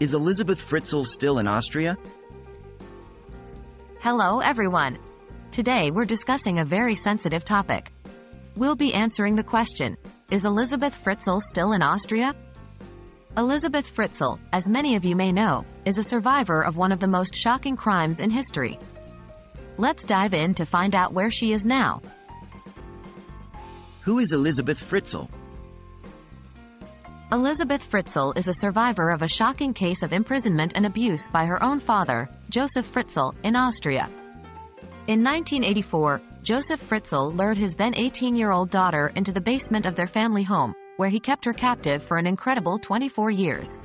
Is Elisabeth Fritzl still in Austria? Hello, everyone. Today we're discussing a very sensitive topic. We'll be answering the question Is Elisabeth Fritzl still in Austria? Elisabeth Fritzl, as many of you may know, is a survivor of one of the most shocking crimes in history. Let's dive in to find out where she is now. Who is Elisabeth Fritzl? Elisabeth Fritzl is a survivor of a shocking case of imprisonment and abuse by her own father, Josef Fritzl, in Austria. In 1984, Josef Fritzl lured his then 18-year-old daughter into the basement of their family home, where he kept her captive for an incredible 24 years.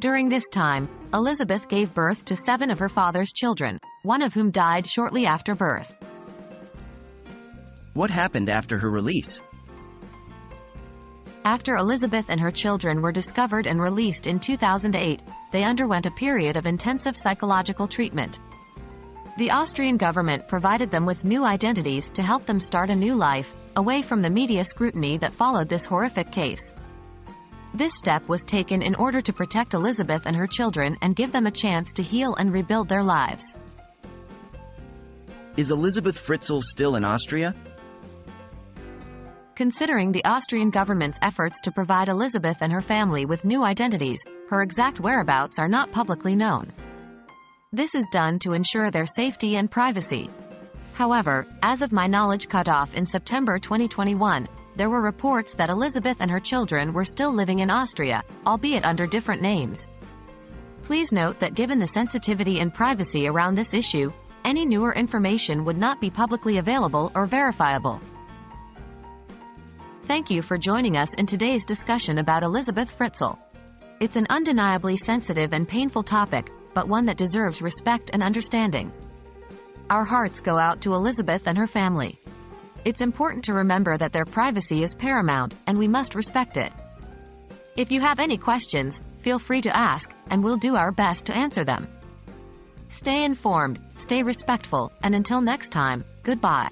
During this time, Elisabeth gave birth to seven of her father's children, one of whom died shortly after birth. What happened after her release? After Elisabeth and her children were discovered and released in 2008, they underwent a period of intensive psychological treatment. The Austrian government provided them with new identities to help them start a new life, away from the media scrutiny that followed this horrific case. This step was taken in order to protect Elisabeth and her children and give them a chance to heal and rebuild their lives. Is Elisabeth Fritzl still in Austria? Considering the Austrian government's efforts to provide Elisabeth and her family with new identities, her exact whereabouts are not publicly known. This is done to ensure their safety and privacy. However, as of my knowledge cut off in September 2021, there were reports that Elisabeth and her children were still living in Austria, albeit under different names. Please note that given the sensitivity and privacy around this issue, any newer information would not be publicly available or verifiable. Thank you for joining us in today's discussion about Elisabeth Fritzl. It's an undeniably sensitive and painful topic, but one that deserves respect and understanding. Our hearts go out to Elisabeth and her family. It's important to remember that their privacy is paramount, and we must respect it. If you have any questions, feel free to ask, and we'll do our best to answer them. Stay informed, stay respectful, and until next time, goodbye.